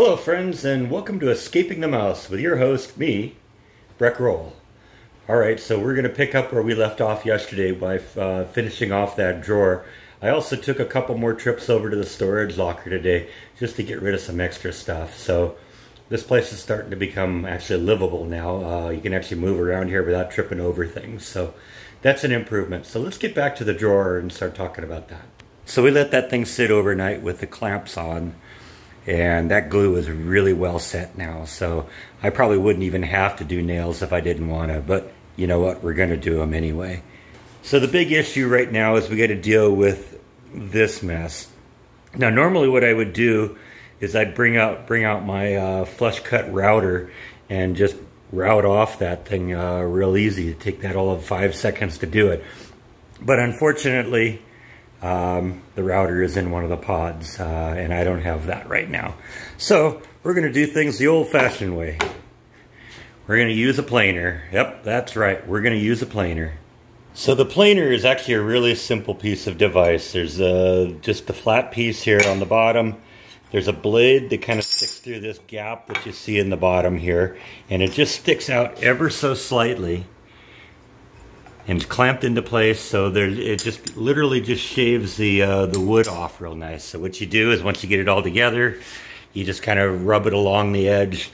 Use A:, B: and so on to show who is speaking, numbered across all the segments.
A: Hello, friends, and welcome to Escaping the Mouse with your host, me, Breck Roll. All right, so we're going to pick up where we left off yesterday by uh, finishing off that drawer. I also took a couple more trips over to the storage locker today just to get rid of some extra stuff. So this place is starting to become actually livable now. Uh, you can actually move around here without tripping over things. So that's an improvement. So let's get back to the drawer and start talking about that. So we let that thing sit overnight with the clamps on and that glue is really well set now. So I probably wouldn't even have to do nails if I didn't want to, but you know what, we're going to do them anyway. So the big issue right now is we got to deal with this mess. Now normally what I would do is I'd bring out bring out my uh, flush cut router and just route off that thing uh, real easy. It take that all of five seconds to do it. But unfortunately, um, the router is in one of the pods uh, and I don't have that right now. So we're going to do things the old-fashioned way. We're going to use a planer. Yep, that's right. We're going to use a planer. So the planer is actually a really simple piece of device. There's a, just the flat piece here on the bottom. There's a blade that kind of sticks through this gap that you see in the bottom here. And it just sticks out ever so slightly. And clamped into place so there, it just literally just shaves the, uh, the wood off real nice. So what you do is once you get it all together, you just kind of rub it along the edge,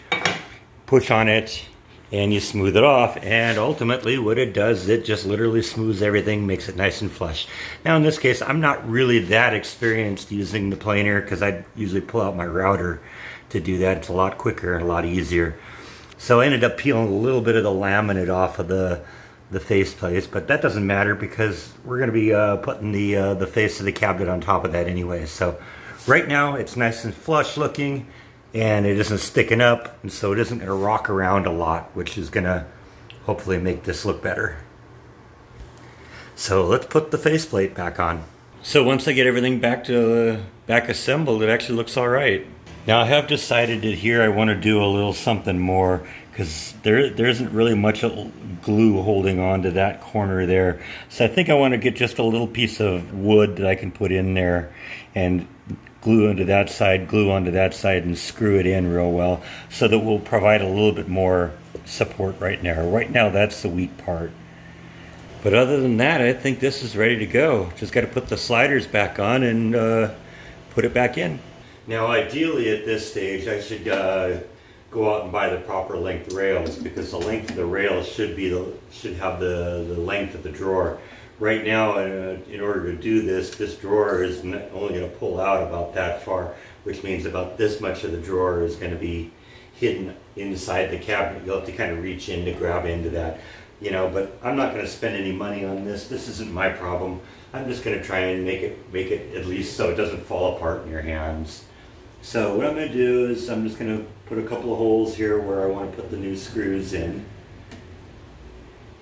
A: push on it, and you smooth it off and ultimately what it does it just literally smooths everything makes it nice and flush. Now in this case I'm not really that experienced using the planer because I usually pull out my router to do that. It's a lot quicker and a lot easier. So I ended up peeling a little bit of the laminate off of the the face plates but that doesn't matter because we're going to be uh, putting the uh, the face of the cabinet on top of that anyway so right now it's nice and flush looking and it isn't sticking up and so it isn't going to rock around a lot which is going to hopefully make this look better. So let's put the faceplate back on. So once I get everything back to uh, back assembled it actually looks alright. Now I have decided that here I want to do a little something more because there there isn't really much glue holding on to that corner there. So I think I want to get just a little piece of wood that I can put in there and glue onto that side, glue onto that side, and screw it in real well so that we'll provide a little bit more support right now. Right now, that's the weak part. But other than that, I think this is ready to go. Just got to put the sliders back on and uh, put it back in. Now, ideally at this stage, I should uh, go out and buy the proper length rails because the length of the rails should be the should have the, the length of the drawer right now, uh, in order to do this, this drawer is only going to pull out about that far, which means about this much of the drawer is going to be hidden inside the cabinet. You'll have to kind of reach in to grab into that, you know, but I'm not going to spend any money on this. This isn't my problem. I'm just going to try and make it, make it at least so it doesn't fall apart in your hands. So what I'm going to do is I'm just going to put a couple of holes here where I want to put the new screws in.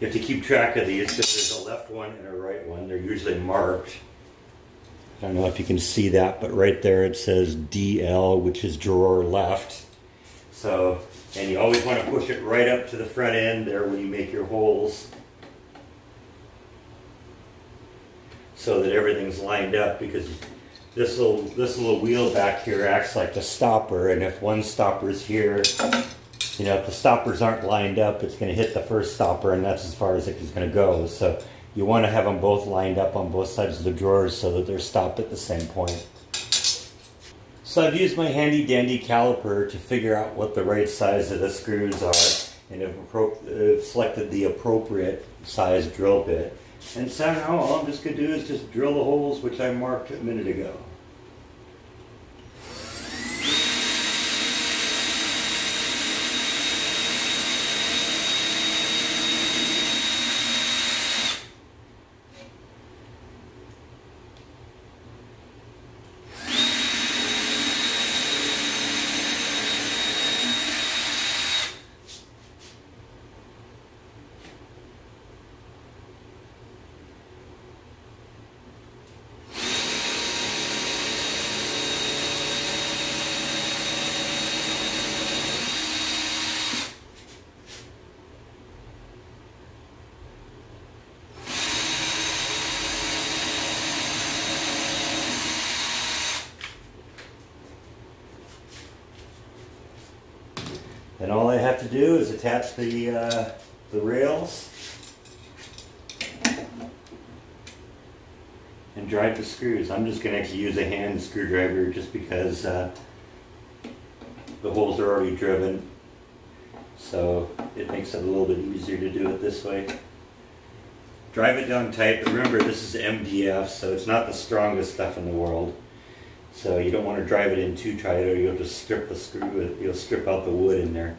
A: You have to keep track of these because there's a left one and a right one. They're usually marked. I don't know if you can see that, but right there it says DL, which is drawer left. So, and you always want to push it right up to the front end there when you make your holes. So that everything's lined up because this little, this little wheel back here acts like the stopper and if one stopper is here you know, if the stoppers aren't lined up, it's going to hit the first stopper and that's as far as it is going to go. So you want to have them both lined up on both sides of the drawers so that they're stopped at the same point. So I've used my handy dandy caliper to figure out what the right size of the screws are and have uh, selected the appropriate size drill bit. And so now all I'm just going to do is just drill the holes which I marked a minute ago. Do is attach the, uh, the rails and drive the screws. I'm just going to actually use a hand screwdriver just because uh, the holes are already driven. So it makes it a little bit easier to do it this way. Drive it down tight, remember this is MDF, so it's not the strongest stuff in the world. So you don't want to drive it in too tight or you'll just strip the screw, you'll strip out the wood in there.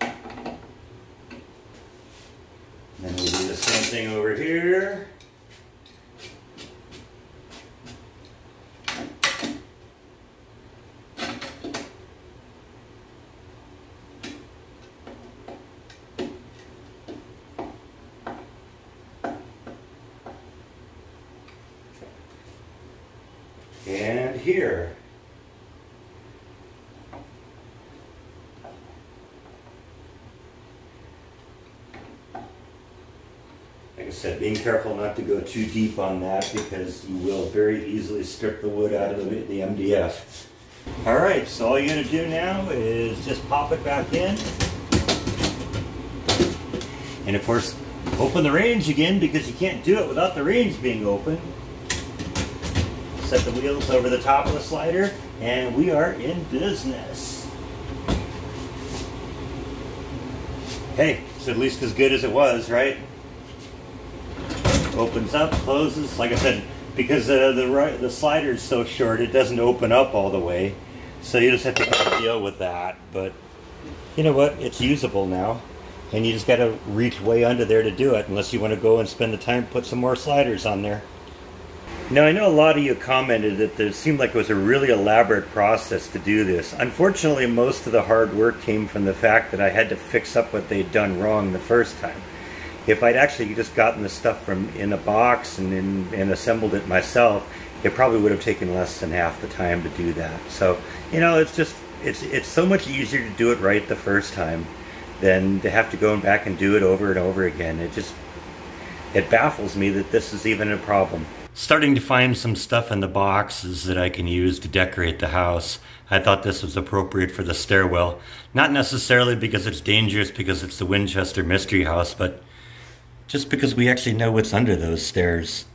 A: And then we'll do the same thing over here. and here. Like I said, being careful not to go too deep on that because you will very easily strip the wood out of the, the MDF. All right, so all you're gonna do now is just pop it back in. And of course, open the range again because you can't do it without the range being open set the wheels over the top of the slider, and we are in business. Hey, it's at least as good as it was, right? Opens up, closes. Like I said, because uh, the right, the slider is so short, it doesn't open up all the way. So you just have to kind of deal with that. But you know what? It's usable now. And you just got to reach way under there to do it, unless you want to go and spend the time put some more sliders on there. Now, I know a lot of you commented that it seemed like it was a really elaborate process to do this. Unfortunately, most of the hard work came from the fact that I had to fix up what they'd done wrong the first time. If I'd actually just gotten the stuff from in a box and, in, and assembled it myself, it probably would have taken less than half the time to do that. So, you know, it's just, it's, it's so much easier to do it right the first time than to have to go back and do it over and over again. It just, it baffles me that this is even a problem starting to find some stuff in the boxes that I can use to decorate the house. I thought this was appropriate for the stairwell. Not necessarily because it's dangerous because it's the Winchester Mystery House, but just because we actually know what's under those stairs.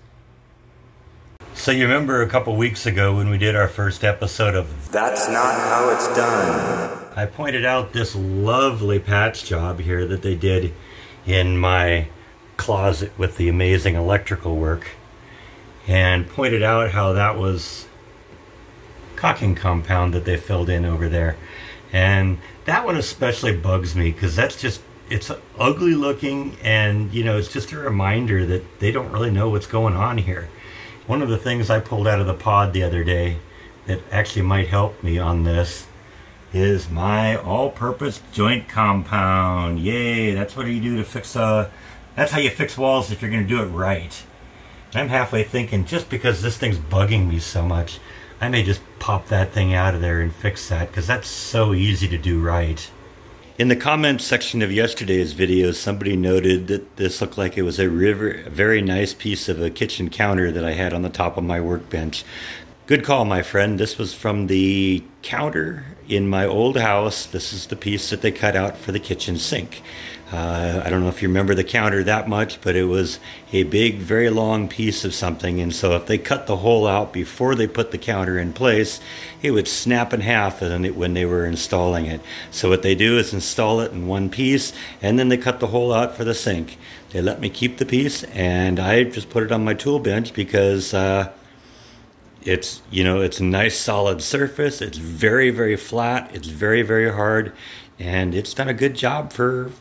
A: So you remember a couple weeks ago when we did our first episode of That's Not How It's Done. I pointed out this lovely patch job here that they did in my closet with the amazing electrical work and pointed out how that was caulking compound that they filled in over there. And that one especially bugs me because that's just, it's ugly looking and, you know, it's just a reminder that they don't really know what's going on here. One of the things I pulled out of the pod the other day that actually might help me on this is my all-purpose joint compound. Yay, that's what you do to fix, uh, that's how you fix walls if you're going to do it right. I'm halfway thinking just because this thing's bugging me so much, I may just pop that thing out of there and fix that because that's so easy to do right. In the comments section of yesterday's video, somebody noted that this looked like it was a, river, a very nice piece of a kitchen counter that I had on the top of my workbench. Good call, my friend. This was from the counter in my old house. This is the piece that they cut out for the kitchen sink. Uh, I don't know if you remember the counter that much, but it was a big, very long piece of something. And so if they cut the hole out before they put the counter in place, it would snap in half when they were installing it. So what they do is install it in one piece, and then they cut the hole out for the sink. They let me keep the piece, and I just put it on my tool bench because uh, it's you know it's a nice solid surface. It's very very flat. It's very very hard, and it's done a good job for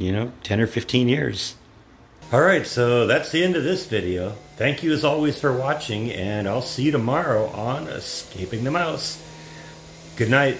A: you know, 10 or 15 years. All right, so that's the end of this video. Thank you as always for watching, and I'll see you tomorrow on Escaping the Mouse. Good night.